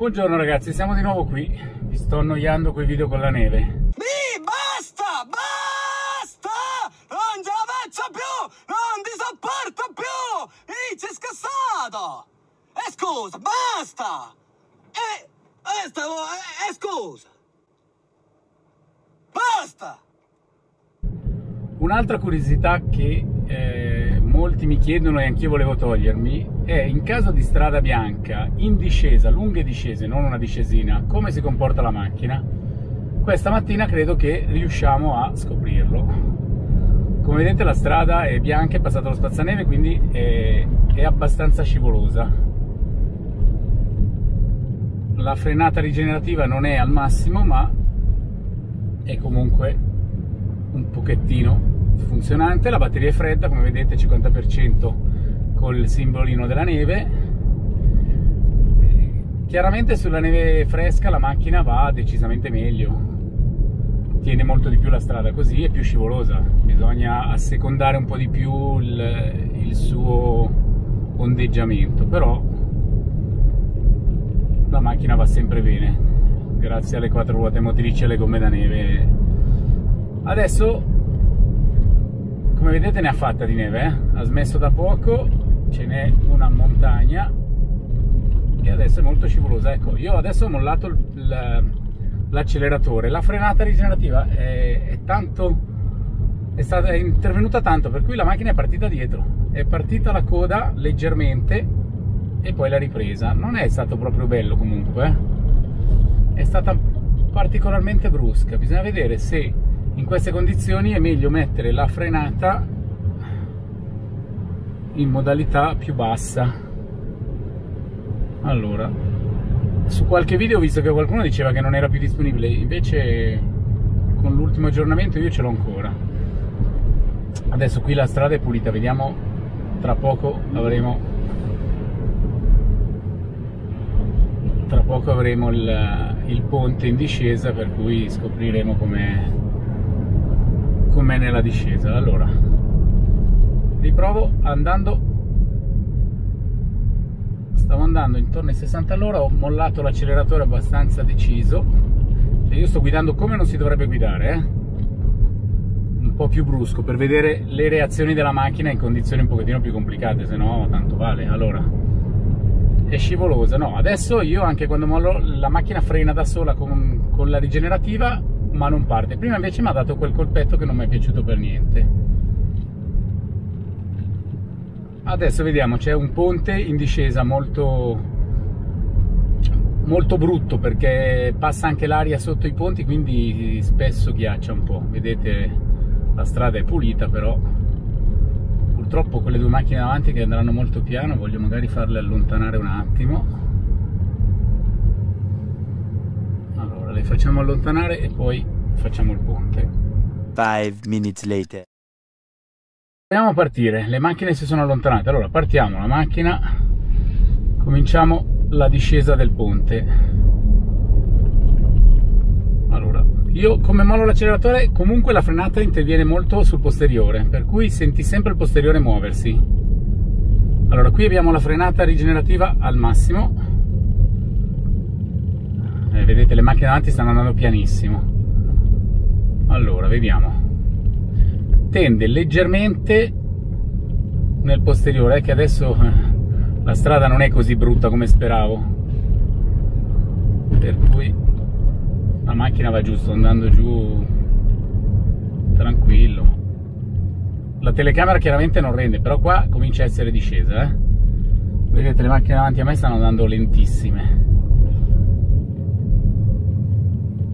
Buongiorno ragazzi, siamo di nuovo qui. Vi sto annoiando quei video con la neve. Mi basta! Basta! Non ce la faccio più! Non ti sopporto più! Inizio scassato! E scusa, basta! E... E stavo... E, e scusa! Basta! Un'altra curiosità che eh, molti mi chiedono e anch'io volevo togliermi è in caso di strada bianca, in discesa, lunghe discese, non una discesina, come si comporta la macchina? Questa mattina credo che riusciamo a scoprirlo. Come vedete la strada è bianca, è passato lo spazzaneve, quindi è, è abbastanza scivolosa. La frenata rigenerativa non è al massimo, ma è comunque un pochettino funzionante. La batteria è fredda, come vedete 50% col simbolino della neve. Chiaramente sulla neve fresca la macchina va decisamente meglio. Tiene molto di più la strada così è più scivolosa. Bisogna assecondare un po' di più il, il suo ondeggiamento però la macchina va sempre bene. Grazie alle quattro ruote motrici e alle gomme da neve. Adesso come vedete ne ha fatta di neve eh? ha smesso da poco ce n'è una montagna. E adesso è molto scivolosa ecco. Io adesso ho mollato l'acceleratore. La frenata rigenerativa è, è tanto è stata è intervenuta tanto per cui la macchina è partita dietro. È partita la coda leggermente e poi l'ha ripresa. Non è stato proprio bello comunque eh? è stata particolarmente brusca. Bisogna vedere se in queste condizioni è meglio mettere la frenata in modalità più bassa. Allora su qualche video ho visto che qualcuno diceva che non era più disponibile invece con l'ultimo aggiornamento io ce l'ho ancora. Adesso qui la strada è pulita vediamo tra poco avremo tra poco avremo il, il ponte in discesa per cui scopriremo com'è com'è nella discesa. Allora riprovo andando stavo andando intorno ai 60 all'ora ho mollato l'acceleratore abbastanza deciso. E io sto guidando come non si dovrebbe guidare eh? un po' più brusco per vedere le reazioni della macchina in condizioni un pochettino più complicate se no tanto vale. Allora è scivolosa. No adesso io anche quando mollo la macchina frena da sola con, con la rigenerativa ma non parte. Prima invece mi ha dato quel colpetto che non mi è piaciuto per niente. Adesso vediamo c'è un ponte in discesa molto molto brutto perché passa anche l'aria sotto i ponti quindi spesso ghiaccia un po' vedete la strada è pulita però purtroppo quelle due macchine davanti che andranno molto piano voglio magari farle allontanare un attimo allora le facciamo allontanare e poi facciamo il ponte 5 minutes later Proviamo a partire, le macchine si sono allontanate, allora partiamo la macchina, cominciamo la discesa del ponte. Allora, io come mollo l'acceleratore comunque la frenata interviene molto sul posteriore, per cui senti sempre il posteriore muoversi. Allora, qui abbiamo la frenata rigenerativa al massimo. Eh, vedete le macchine davanti stanno andando pianissimo. Allora, vediamo. Tende leggermente nel posteriore. È che adesso eh, la strada non è così brutta come speravo. Per cui la macchina va giusto andando giù tranquillo. La telecamera chiaramente non rende però qua comincia a essere discesa eh? vedete le macchine davanti a me stanno andando lentissime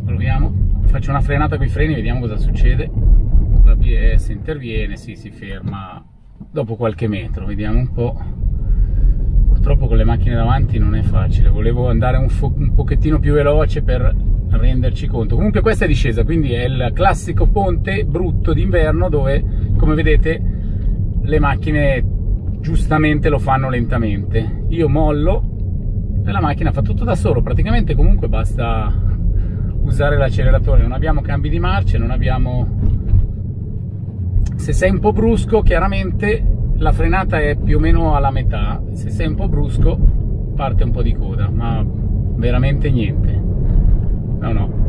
proviamo faccio una frenata con i freni vediamo cosa succede l'ABS interviene, si, si ferma dopo qualche metro, vediamo un po'. Purtroppo con le macchine davanti non è facile, volevo andare un, un pochettino più veloce per renderci conto. Comunque questa è discesa, quindi è il classico ponte brutto d'inverno dove, come vedete, le macchine giustamente lo fanno lentamente. Io mollo e la macchina fa tutto da solo, praticamente comunque basta usare l'acceleratore, non abbiamo cambi di marce, non abbiamo se sei un po' brusco chiaramente la frenata è più o meno alla metà se sei un po' brusco parte un po' di coda ma veramente niente. No, no.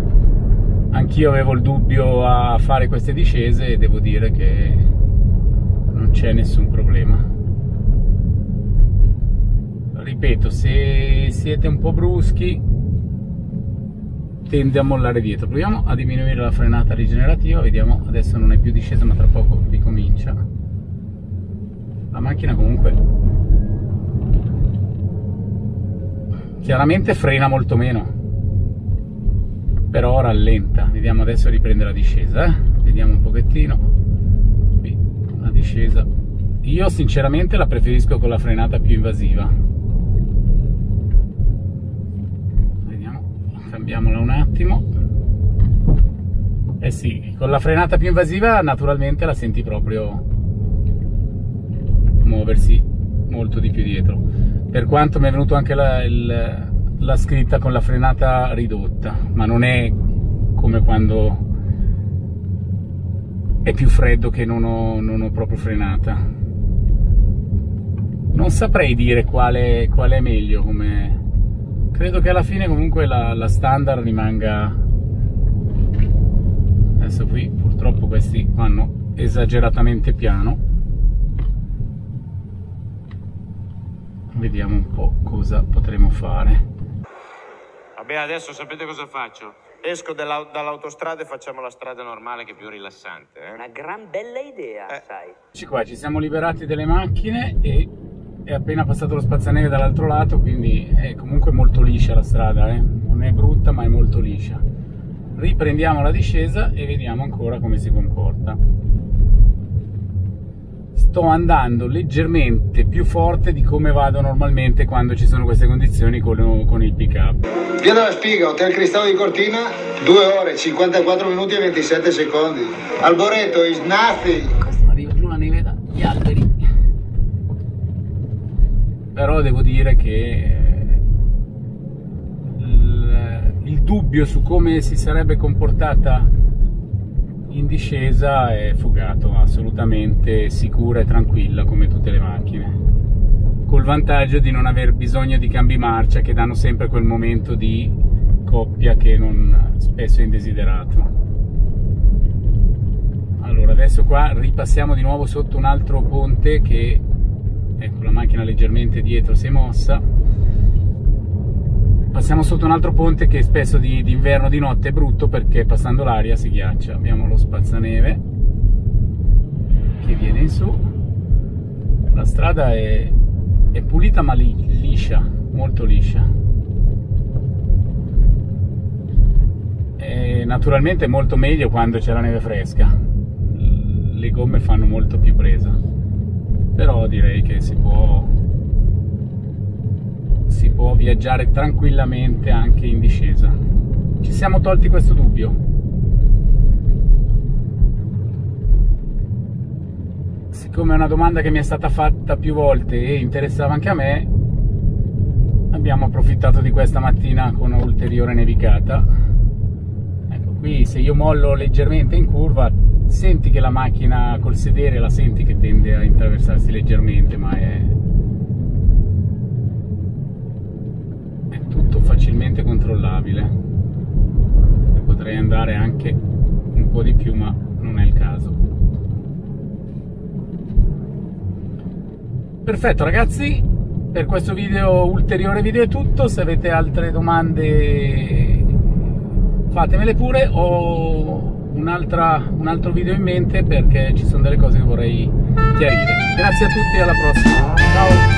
Anch'io avevo il dubbio a fare queste discese e devo dire che non c'è nessun problema. Ripeto, se siete un po' bruschi tende a mollare dietro. Proviamo a diminuire la frenata rigenerativa, vediamo, adesso non è più discesa ma tra poco ricomincia. La macchina comunque chiaramente frena molto meno però rallenta vediamo adesso riprende la discesa eh? vediamo un pochettino qui la discesa io sinceramente la preferisco con la frenata più invasiva vediamo cambiamola un attimo. Eh sì con la frenata più invasiva naturalmente la senti proprio muoversi molto di più dietro. Per quanto mi è venuto anche la, il, la scritta con la frenata ridotta ma non è come quando è più freddo che non ho, non ho proprio frenata. Non saprei dire quale, qual è meglio come credo che alla fine comunque la, la standard rimanga adesso qui purtroppo questi vanno esageratamente piano vediamo un po' cosa potremo fare. Vabbè, adesso sapete cosa faccio? Esco dall'autostrada e facciamo la strada normale che è più rilassante. Eh? Una gran bella idea, eh. sai. Eccoci qua, ci siamo liberati delle macchine e è appena passato lo spazzaneve dall'altro lato, quindi è comunque molto liscia la strada, eh? non è brutta ma è molto liscia. Riprendiamo la discesa e vediamo ancora come si comporta sto andando leggermente più forte di come vado normalmente quando ci sono queste condizioni con, con il pick up. Via della Spiga, Hotel Cristallo di Cortina, 2 ore, 54 minuti e 27 secondi. Alboreto is nothing. Arriva giù la neve dagli alberi. Però devo dire che il, il dubbio su come si sarebbe comportata in discesa è fugato, assolutamente sicura e tranquilla come tutte le macchine. Col vantaggio di non aver bisogno di cambi marcia che danno sempre quel momento di coppia che non spesso è indesiderato. Allora, adesso qua ripassiamo di nuovo sotto un altro ponte che, ecco, la macchina leggermente dietro si è mossa. Passiamo sotto un altro ponte che spesso d'inverno di, di notte è brutto perché passando l'aria si ghiaccia. Abbiamo lo spazzaneve che viene in su. La strada è, è pulita ma li, liscia molto liscia. E naturalmente è molto meglio quando c'è la neve fresca. Le gomme fanno molto più presa però direi che si può si può viaggiare tranquillamente anche in discesa. Ci siamo tolti questo dubbio. Siccome è una domanda che mi è stata fatta più volte e interessava anche a me, abbiamo approfittato di questa mattina con un'ulteriore nevicata. Ecco, qui se io mollo leggermente in curva, senti che la macchina col sedere la senti che tende a intraversarsi leggermente, ma è, tutto facilmente controllabile. Potrei andare anche un po' di più ma non è il caso. Perfetto ragazzi. Per questo video ulteriore video è tutto. Se avete altre domande fatemele pure un, un altro video in mente perché ci sono delle cose che vorrei chiarire. Grazie a tutti e alla prossima. Ciao